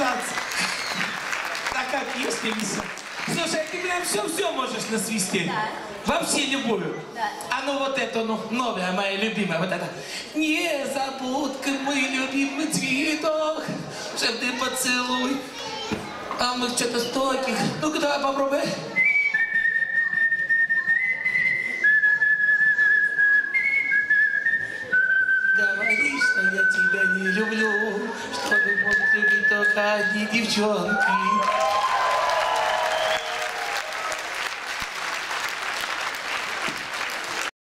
сражаться. А как есть Лиса? Слушай, ты прям все-все можешь насвистеть. Да. Вообще любую. Да. А ну вот это, ну, новая моя любимая, вот это. Не забудка, мой любимый цветок, чтоб ты поцелуй. А мы что-то стойких. Ну-ка давай попробуй. Что я тебя не люблю, что ты можешь любить только одни девчонки.